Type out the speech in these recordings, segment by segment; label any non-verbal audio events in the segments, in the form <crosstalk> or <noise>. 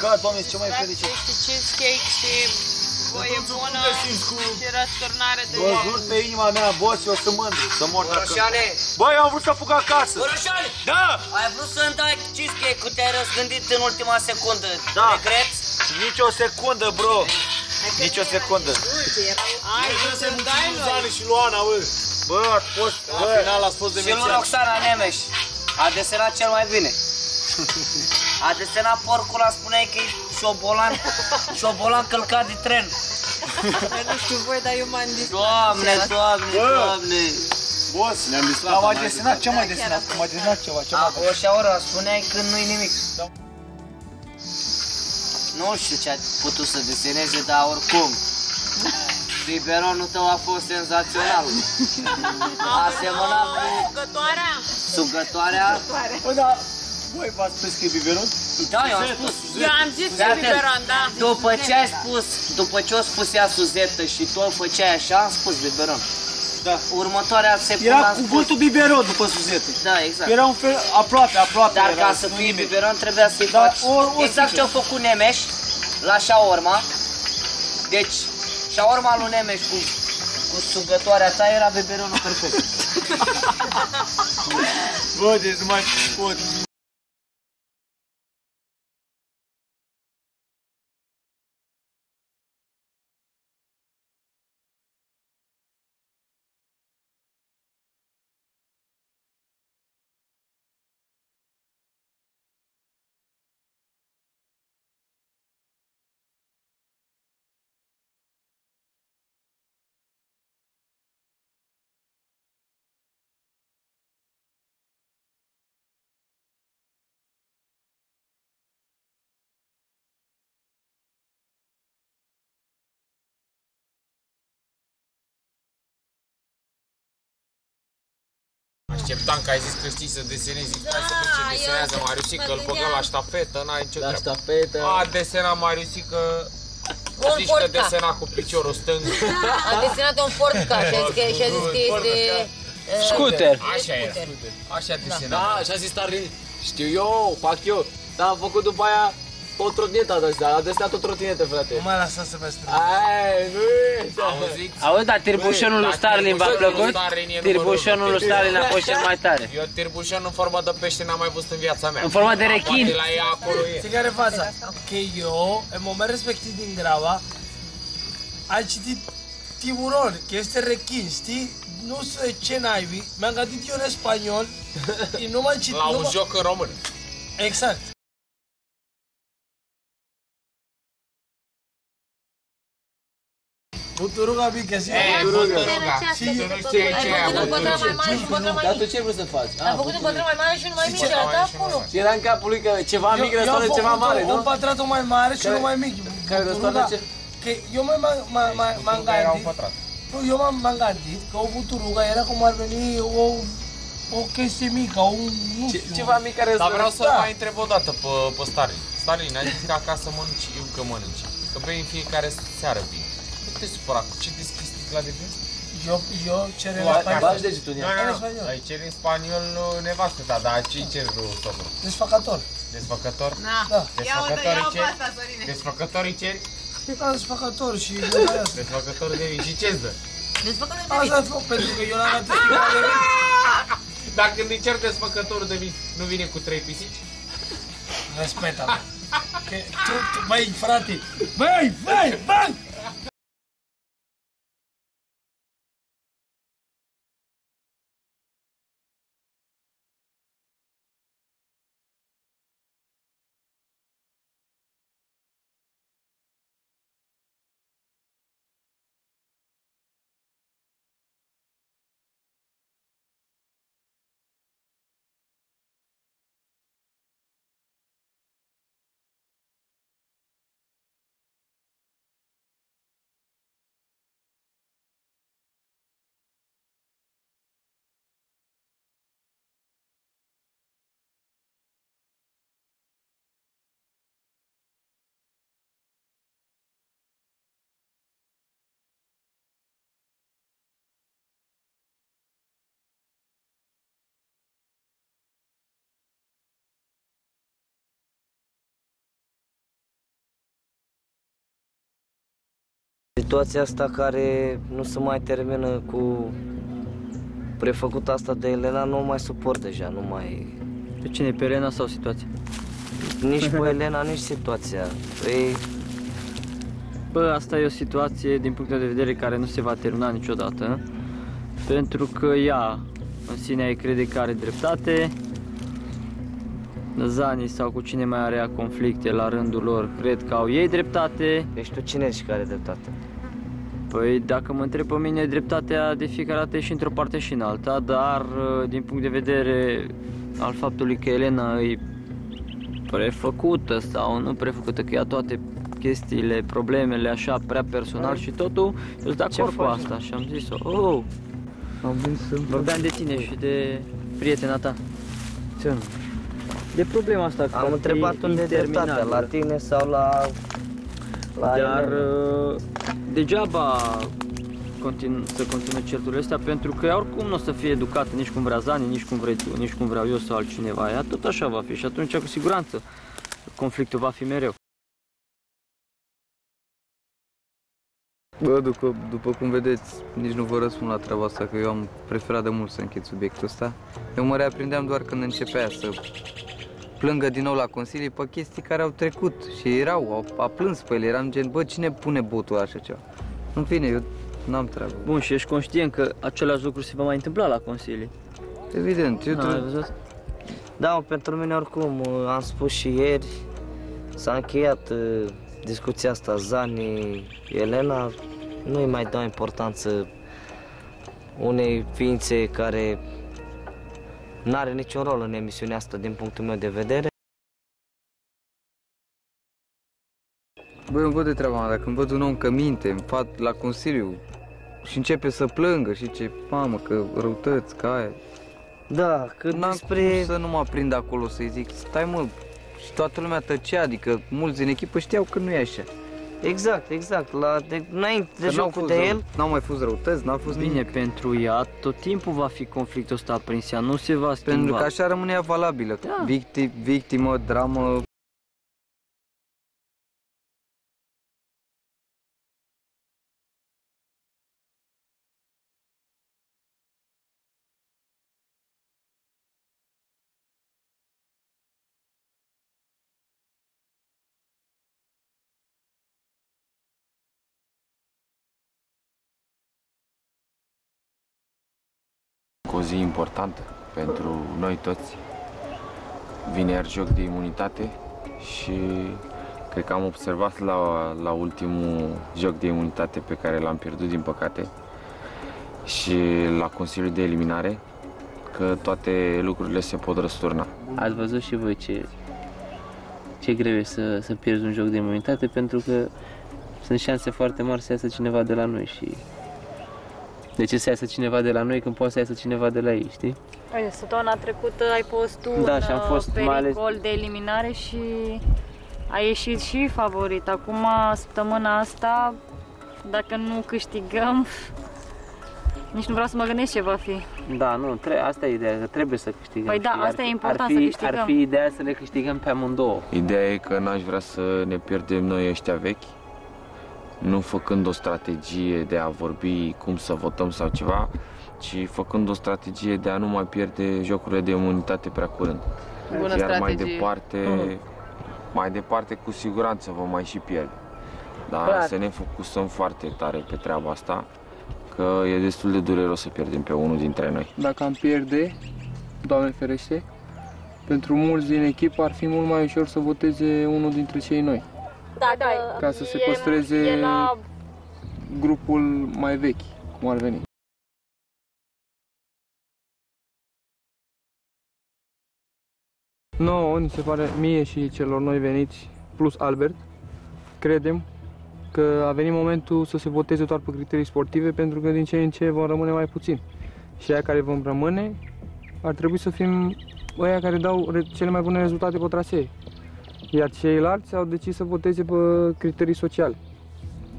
câștigat, doamne, ce mai Dați fericit. și cheesecake și voie bună și răsturnare de Bă, jur pe inima mea, boss, eu sunt mândru, să mor dacă... Boroșane, Bă, eu am vrut să fug acasă. Boroșane, Da! ai vrut să-mi dai cheesecake-ul, te-ai răzgândit în ultima secundă. Da. Regret? Nici o secundă, bro. Nici o secundă. Ai, să-mi dai lui. și Luana, bă. Bă, ați fost... La Bă, final ați fost de Și lui menționat. Roxana Nemeș. A desenat cel mai bine. <laughs> A desenat porcul, a spuneai că e șobolan, șobolan călcat de tren. Nu știu voi, dar eu m-am distrat. Doamne, doamne, Bă. doamne. boss, Ne-am distrat. am mai desenat, ce am mai desenat? Am mai desenat ceva, ce A, mai o șaură, spuneai că nu-i nimic. Da. Nu știu ce a putut să deseneze, dar oricum. Biberonul tău a fost senzațional. A semănat cu Jucătoarea? sugătoarea. Bă, da, voi v-ați prescris biberon? Da, eu am spus. Eu am zis Fii că atent. biberon, da. După ce ai spus, după ce o spus ea Suzetă și tu o făceai așa, am spus biberon. Da. Următoarea secundă Era am spus. cuvântul biberon după suzete. Da, exact. Era un fel, aproape, aproape. Dar era, ca să nu fii nimic. biberon trebuia să-i Da, faci o- o exact zice. ce au făcut Nemeș la șaorma. Deci, șaorma lui Nemeș cu, cu sugătoarea ta era biberonul perfect. <laughs> Bă, deci nu mai pot. Așteptam că ai zis că știi să desenezi. Hai să vezi ce desenează Mariusică, îl băgăm la ștafetă, n-ai nicio La treabă. ștafetă. A desenat Mariusică, Un zici că Ford Ka. desena cu piciorul stâng. A desenat un Ford Ka și a zis că, și a zis că este... uh, Scooter. Așa e, așa desena. Da, și a zis Starlin, știu eu, fac eu. Dar am făcut după aia o trotinetă a desenat, a desenat o trotinetă, frate. Nu mai lăsa să vă strâng. Ai, nu e Auziți? Auzi, dar tirbușonul lui Da, Starlin v-a tirbușonul plăcut? lui Starlin e numărul Tirbușonul unu. lui Starlin a fost cel mai tare. Eu tirbușon în formă de pește n-am mai văzut în viața mea. În forma de rechin. Poate la ea acolo e. Știi care e faza? Că eu, în momentul respectiv din Grava, am citit tiburon, că este rechin, știi? Nu știu ce naibii, mi-am gândit eu în spaniol <laughs> și nu m-am citit. La nu un m-am- joc în român. Exact. Buturuga mică, și E, buturuga. Și Tu nu știi ce e aia, Ai făcut un pătrat mai buturuga. mare și un pătrat mai Dar mic. tu ce vrei să faci? Ai făcut un pătrat mai mare și unul mai mic și ce arăta mai și acolo. mai Și era în capul lui că ceva mic răstoară ceva mare, nu? Un patratul mai mare și Care- unul mai mic. care Buturuga- răstoarnă ce- Că eu mai m-am- m-am- m-am m-am Buturuga era un gândit, pătrat. nu, eu m-am m-am gândit că o buturuga era cum ar veni o, o chestie mică, un, nu Ce- știu. Ceva mic care Dar vreau răstoară. să Da. mai întreb o dată pe, pe Stalin. Stalin, ai zis că acasă mănânci, eu că mănânci. Că bei în fiecare seară vin. Nu te supăra, cu ce deschizi sticla de vin? Eu, eu cer în Ba- spaniol. Bagi degetul în ea. Nu, nu, în nu. spaniol. Îi ceri în spaniol uh, nevastă ta, dar ce cer lui socru? Desfăcător. Desfăcător? Da. Da. Ia uite, Desfăcător ia îi pe ceri? asta, Sorine. Desfăcător îi ceri? Da, desfăcător și medaliază. Desfăcător de vin. Și ce-ți dă? Desfăcător de Asta mic. e foc, pentru că eu l-am dat sticla de vin. Dacă când îi cer desfăcătorul de vin, nu vine cu trei pisici? Respectă. Că tu, tu, băi, frate, băi, băi, băi, Situația asta care nu se mai termină cu prefăcuta asta de Elena nu o mai suport deja, nu mai... Pe cine? Pe Elena sau situația? Nici pe Elena, nici situația. Păi, Bă, asta e o situație din punct de vedere care nu se va termina niciodată. Pentru că ea în sine îi crede că are dreptate. Zani sau cu cine mai are ea conflicte la rândul lor cred că au ei dreptate. deci tu cine ești care are dreptate? Păi dacă mă întreb pe mine, dreptatea de fiecare dată e și într-o parte și în alta, dar uh, din punct de vedere al faptului că Elena e prefăcută sau nu prefăcută, că ia toate chestiile, problemele așa prea personal și totul, eu sunt de Ce acord cu faci? asta și am zis-o, oh, Am venit să... vorbeam de tine și de prietena ta. Ce nu? De problema asta cu Am întrebat unde e dreptatea, la tine sau la... la Dar Elena? uh, degeaba continu- să continue certurile astea pentru că ea oricum nu o să fie educată nici cum vrea Zani, nici cum vrei tu, nici cum vreau eu sau altcineva. Ea tot așa va fi și atunci cu siguranță conflictul va fi mereu. Bă, după, după cum vedeți, nici nu vă răspund la treaba asta, că eu am preferat de mult să închid subiectul ăsta. Eu mă reaprindeam doar când începea să plângă din nou la consilii pe chestii care au trecut și erau, au, a plâns pe ele, eram gen, bă, cine pune botul la așa ceva? În fine, eu n-am treabă. Bun, și ești conștient că același lucru se va mai întâmpla la consilii. Evident, eu Da, ai trebuie... văzut? Da, mă, pentru mine oricum, uh, am spus și ieri, s-a încheiat uh, discuția asta, Zani, Elena, nu-i mai dau importanță unei ființe care n-are niciun rol în emisiunea asta din punctul meu de vedere. Băi, îmi văd de treaba mea, dacă îmi văd un om că minte, în fat, la consiliu și începe să plângă și ce, mamă, că răutăți, că aia, Da, cât N-am despre... cum să nu mă aprind acolo să-i zic, stai mă, și toată lumea tăcea, adică mulți din echipă știau că nu e așa. Exact, exact, la, de, înainte de Că n-au jocul fost de rău- el, N-au mai fost răutăți, n-a fost Bine, nimic. pentru ea tot timpul va fi conflictul ăsta aprins, ea nu se va schimba. Pentru că așa rămâne ea valabilă. Da. Victi, victimă, dramă, o zi importantă pentru noi toți. Vine iar joc de imunitate și cred că am observat la, la ultimul joc de imunitate pe care l-am pierdut, din păcate, și la Consiliul de Eliminare, că toate lucrurile se pot răsturna. Ați văzut și voi ce, ce greu e să, să pierzi un joc de imunitate pentru că sunt șanse foarte mari să iasă cineva de la noi și de ce să iasă cineva de la noi când poate să iasă cineva de la ei, știi? Uite, săptămâna trecută ai fost tu Da, în și am uh, fost mai ales- pericol de eliminare și ai ieșit și favorit. Acum, săptămâna asta, dacă nu câștigăm, <laughs> nici nu vreau să mă gândesc ce va fi. Da, nu, tre- asta e ideea, că trebuie să câștigăm. Păi da, Și ar asta e fi- important, ar să fi, câștigăm. Ar fi ideea să le câștigăm pe amândouă. Ideea e că n-aș vrea să ne pierdem noi ăștia vechi, nu făcând o strategie de a vorbi cum să votăm sau ceva, ci făcând o strategie de a nu mai pierde jocurile de imunitate prea curând. Bună Iar mai strategie. departe, mai departe cu siguranță vom mai și pierde. Dar Clar. să ne focusăm foarte tare pe treaba asta, că e destul de dureros să pierdem pe unul dintre noi. Dacă am pierde, Doamne ferește, pentru mulți din echipă ar fi mult mai ușor să voteze unul dintre cei noi, Da, da, ca să se e- păstreze e la grupul mai vechi, cum ar veni. No, ni se pare mie și celor noi veniți, plus Albert, credem că a venit momentul să se voteze doar pe criterii sportive pentru că din ce în ce vom rămâne mai puțin. Și aia care vom rămâne ar trebui să fim ăia care dau re- cele mai bune rezultate pe trasee. Iar ceilalți au decis să voteze pe criterii sociale.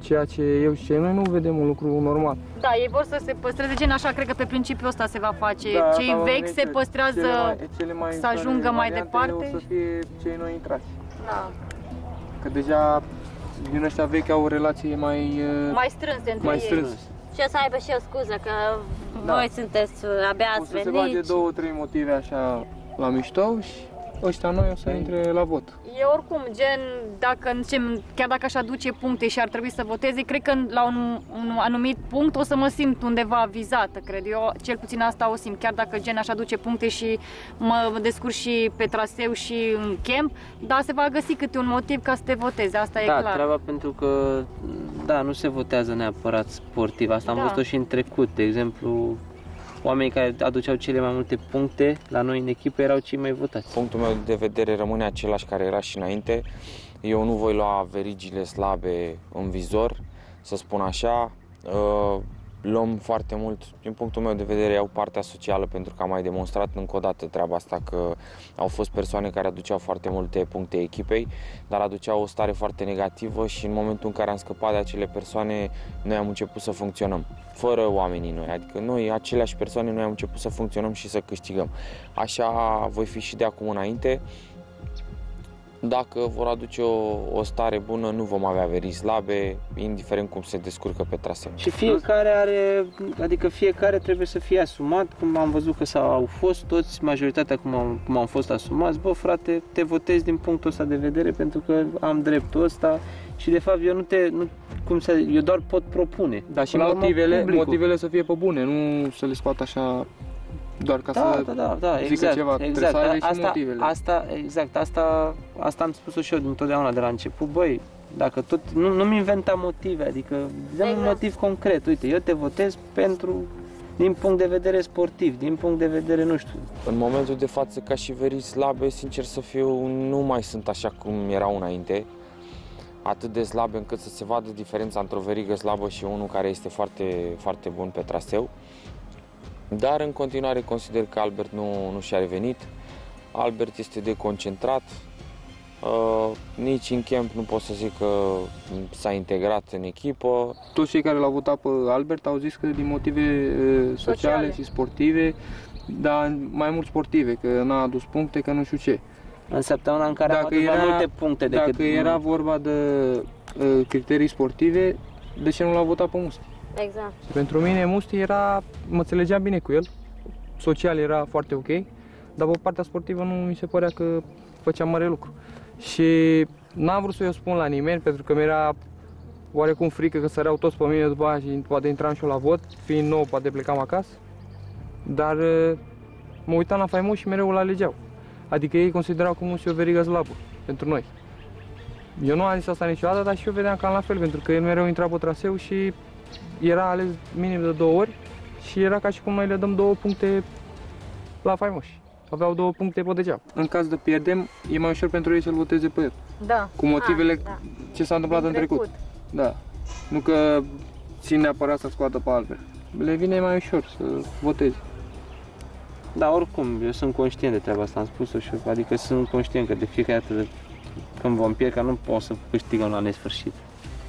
Ceea ce eu și cei noi nu vedem un lucru normal. Da, ei vor să se păstreze gen așa, cred că pe principiul ăsta se va face. Da, Cei asta va vechi veni se ce- păstrează cele mai, cele mai să ajungă mai variante departe. O să fie cei noi intrați. Da. Că deja din ăștia vechi au o relație mai... uh, Mai strânse între mai ei. strâns. Și o să aibă și o scuză că Da. voi sunteți uh, abia O ați să se bage venit. două, trei motive așa la mișto și ăștia noi o să intre la vot. E oricum, gen, dacă, zicem, chiar dacă aș aduce puncte și ar trebui să voteze, cred că la un, un anumit punct o să mă simt undeva vizată, cred eu. Cel puțin asta o simt, chiar dacă gen aș aduce puncte și mă descurc și pe traseu și în camp, dar se va găsi câte un motiv ca să te voteze, asta e Da, clar. treaba pentru că, da, nu se votează neapărat sportiv. Asta am Da. văzut-o și în trecut. De exemplu, oamenii care aduceau cele mai multe puncte la noi în echipă erau cei mai votați. Punctul meu de vedere rămâne același care era și înainte. Eu nu voi lua verigile slabe în vizor, să spun așa. Uh, Luăm foarte mult, din punctul meu de vedere, iau partea socială pentru că am mai demonstrat încă o dată treaba asta că au fost persoane care aduceau foarte multe puncte echipei, dar aduceau o stare foarte negativă și în momentul în care am scăpat de acele persoane, noi am început să funcționăm, fără oamenii noi, adică noi, aceleași persoane, noi am început să funcționăm și să câștigăm. Așa voi fi și de acum înainte. Dacă vor aduce o, o stare bună, nu vom avea verii slabe, indiferent cum se descurcă pe traseu. Și fiecare are, adică fiecare trebuie să fie asumat, cum am văzut că s-au au fost toți, majoritatea cum am, cum am fost asumați, bă frate, te votezi din punctul ăsta de vedere pentru că am dreptul ăsta și de fapt eu nu te, nu, cum să, eu doar pot propune. Dar și Până la urmă, motivele, publicul. motivele să fie pe bune, nu să le scoată așa doar ca da, să da, da, da, zică exact, ceva. Trebuie exact. să aibă și asta, motivele. asta, exact, asta, asta am spus-o și eu întotdeauna de la început, băi, dacă tot, nu, nu-mi inventa motive, adică dăm un Exact. motiv concret, uite, eu te votez pentru, din punct de vedere sportiv, din punct de vedere, nu știu, În momentul de față, ca și verii slabe, sincer să fiu, nu mai sunt așa cum erau înainte. Atât de slabe încât să se vadă diferența între o verigă slabă și unul care este foarte, foarte bun pe traseu. Dar în continuare consider că Albert nu, nu și-a revenit. Albert este deconcentrat. Uh, nici în camp nu pot să zic că s-a integrat în echipă. Toți cei care l-au votat pe Albert au zis că din motive uh, sociale, Sociale. și sportive, dar mai mult sportive, că n-a adus puncte, că nu știu ce. în săptămâna în care am Dacă adus mai era- multe puncte decât... Dacă era vorba de uh, criterii sportive, de ce nu l-au votat pe Musti? Exact. Pentru mine Musti era, mă înțelegeam bine cu el, social era foarte ok, dar pe partea sportivă nu mi se părea că făcea mare lucru. Și n-am vrut să eu spun la nimeni, pentru că mi-era oarecum frică că săreau toți pe mine după aia și poate intram și eu la vot, fiind nou, poate plecam acasă. Dar uh, mă uitam la faimos și mereu îl alegeau. Adică ei considerau că Musti e o verigă slabă pentru noi. Eu nu am zis asta niciodată, dar și eu vedeam cam la fel, pentru că el mereu intra pe traseu și era ales minim de două ori și era ca și cum noi le dăm două puncte la faimoși. Aveau două puncte pe degeaba. În caz de pierdem, e mai ușor pentru ei să-l voteze pe el. Da. Cu motivele Ah, da. ce s-a întâmplat în trecut. Da. Nu că țin neapărat să scoată pe Albert. Le vine mai ușor să voteze. Da, oricum, eu sunt conștient de treaba asta, am spus-o și eu, adică sunt conștient că de fiecare dată de- când vom pierd, că nu pot să câștigăm la nesfârșit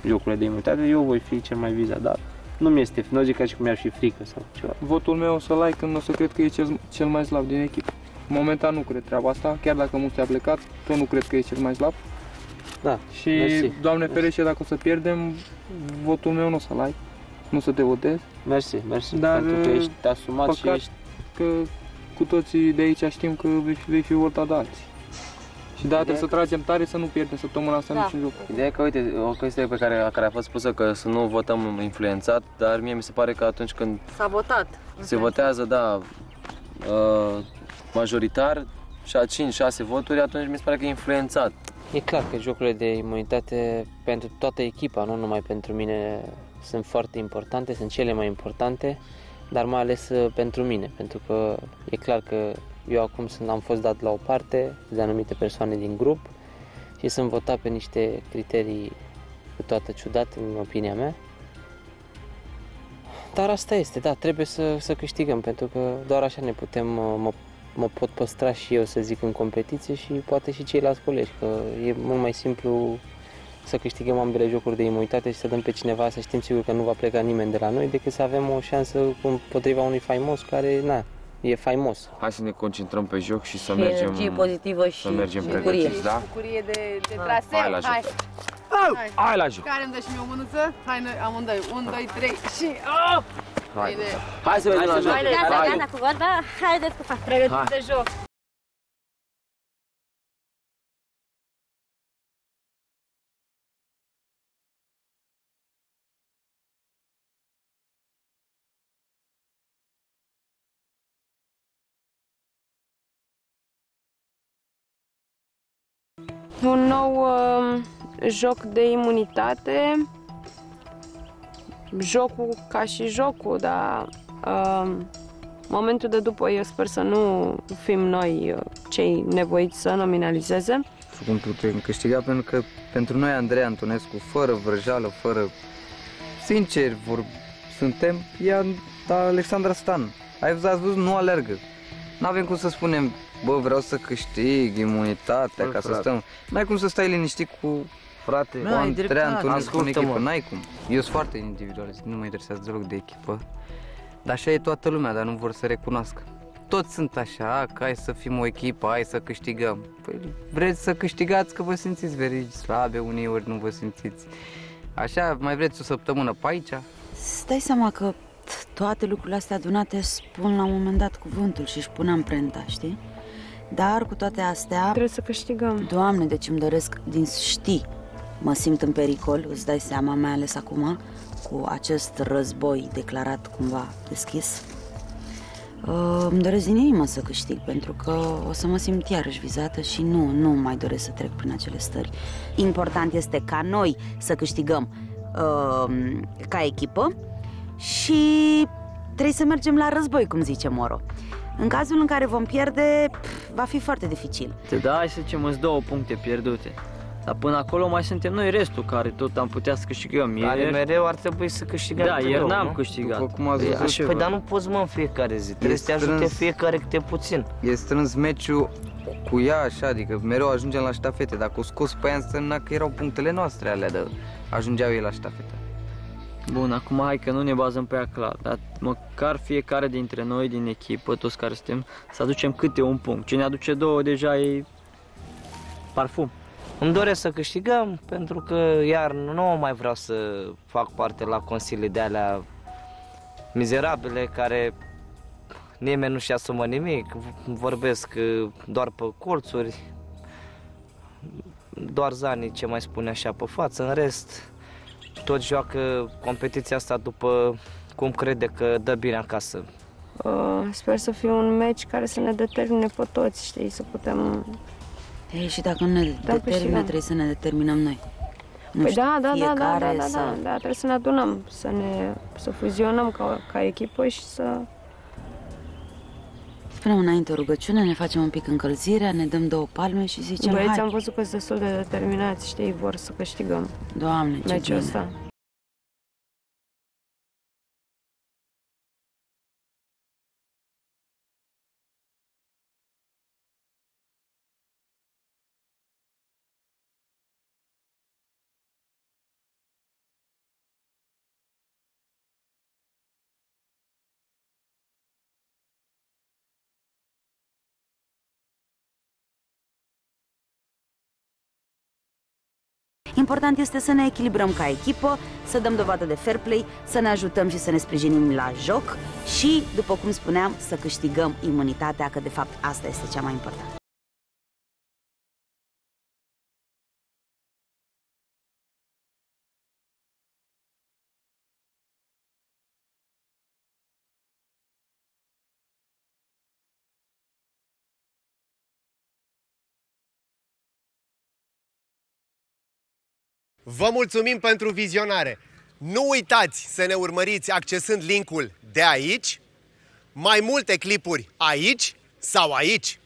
jocurile de imunitate, eu voi fi cel mai vizat, dar nu mi este, nu zic ca și cum mi-ar fi frică sau ceva. Votul meu o să like când o să cred că e cel, cel mai slab din echipă. Momentan nu cred treaba asta, chiar dacă Musti a plecat, tot nu cred că e cel mai slab. Da, Și, mersi. Doamne ferește, dacă o să pierdem, votul meu nu o să like, nu o să te votez. Mersi, mersi, Dar, pentru că ești asumat și păcat ești că cu toții de aici știm că vei fi, vei fi votat de alții. Și da, trebuie să tragem tare să nu pierdem săptămâna asta Da. niciun joc. Ideea e că, uite, o chestie pe care, care a fost spusă că să nu votăm influențat, dar mie mi se pare că atunci când S-a votat. se votează, da, uh, majoritar, și a 5-6 voturi, atunci mi se pare că e influențat. E clar că jocurile de imunitate pentru toată echipa, nu numai pentru mine, sunt foarte importante, sunt cele mai importante, dar mai ales uh, pentru mine, pentru că e clar că eu acum sunt, am fost dat la o parte de anumite persoane din grup și sunt votat pe niște criterii câteodată ciudate, în opinia mea. Dar asta este, da, trebuie să, să câștigăm, pentru că doar așa ne putem, uh, mă, mă pot păstra și eu, să zic, în competiție și poate și ceilalți colegi, că e mult mai simplu să câștigăm ambele jocuri de imunitate și să dăm pe cineva să știm sigur că nu va pleca nimeni de la noi, decât să avem o șansă împotriva unui faimos care, na, e faimos. Hai să ne concentrăm pe joc și să Și mergem, energie pozitivă și să mergem bucurie. pregătiți, da? Bucurie de, de Ah. traseu. Hai la joc. Hai. Hai. Hai la joc. Care îmi dă și mie o mânuță? Hai noi amândoi. 1, 2, 3 și... Oh! Hai. Bine. Hai să vedem la joc. Haide, Gata, Hai. gata cu vorba, haideți cu fața. Pregătit Hai. de joc. Un nou uh, joc de imunitate. Jocul ca și jocul, dar uh, momentul de după eu sper să nu fim noi uh, cei nevoiți să nominalizeze. Cum putem câștiga, pentru că pentru noi Andrei Antonescu, fără vrăjală, fără... Sincer, vor... suntem, e An- Alexandra Stan. Ai văzut, ați văzut, nu alergă. Nu avem cum să spunem, bă, vreau să câștig imunitatea, Bă, ca să frate. stăm... N-ai cum să stai liniștit cu Frate, cu Andrei Antonescu în Ascultă-mă. echipă, n-ai cum. Eu sunt foarte individualist, nu mă interesează deloc de echipă. Dar așa e toată lumea, dar nu vor să recunoască. Toți sunt așa, că hai să fim o echipă, hai să câștigăm. Păi vreți să câștigați că vă simțiți verigi slabe, uneori nu vă simțiți. Așa, mai vreți o săptămână pe aici? Îți dai seama că toate lucrurile astea adunate spun la un moment dat cuvântul și își pun amprenta, știi? Dar cu toate astea... Trebuie să câștigăm. Doamne, deci îmi doresc din știi. Mă simt în pericol, îți dai seama, mai ales acum, cu acest război declarat cumva deschis. Uh, îmi doresc din inimă să câștig, pentru că o să mă simt iarăși vizată și nu, nu mai doresc să trec prin acele stări. Important este ca noi să câștigăm uh, ca echipă și trebuie să mergem la război, cum zice Moro. În cazul în care vom pierde, pf, va fi foarte dificil. Te da, hai să zicem, îți două puncte pierdute. Dar până acolo mai suntem noi restul care tot am putea să câștigăm. Care Ieri, mereu ar trebui să câștigăm Da, mereu, ieri n-am nu? câștigat. După cum ați Păi, văzut, așa, păi, dar nu poți mă în fiecare zi, trebuie să te strâns. ajute fiecare câte puțin. E strâns meciul cu ea așa, adică mereu ajungem la ștafete. Dacă o scos pe ea, însemna că erau punctele noastre alea de ajungeau ei la ștafete. Bun, acum hai că nu ne bazăm pe ea clar, dar măcar fiecare dintre noi din echipă, toți care suntem, să aducem câte un punct. Cine aduce două deja e parfum. Îmi doresc să câștigăm pentru că iar nu mai vreau să fac parte la consilii de alea mizerabile care nimeni nu-și asumă nimic, vorbesc uh, doar pe colțuri, doar Zani ce mai spune așa pe față, în rest tot joacă competiția asta după cum crede că dă bine acasă. Uh, sper să fie un meci care să ne determine pe toți, știi, să putem... Ei, și dacă nu ne Da, determină, câștigăm. trebuie să ne determinăm noi. Nu Păi știu, da, da, da, da, da, fiecare da, să... da, da, trebuie să ne adunăm, să ne să fuzionăm ca, ca echipă și să... Spunem înainte o rugăciune, ne facem un pic încălzirea, ne dăm două palme și zicem Băieți hai. am văzut că sunt destul de determinați, știi, vor să câștigăm Doamne, ce meciul bine. ăsta. Important este să ne echilibrăm ca echipă, să dăm dovadă de fair play, să ne ajutăm și să ne sprijinim la joc și, după cum spuneam, să câștigăm imunitatea, că de fapt asta este cea mai importantă. Vă mulțumim pentru vizionare! Nu uitați să ne urmăriți accesând linkul de aici, mai multe clipuri aici sau aici.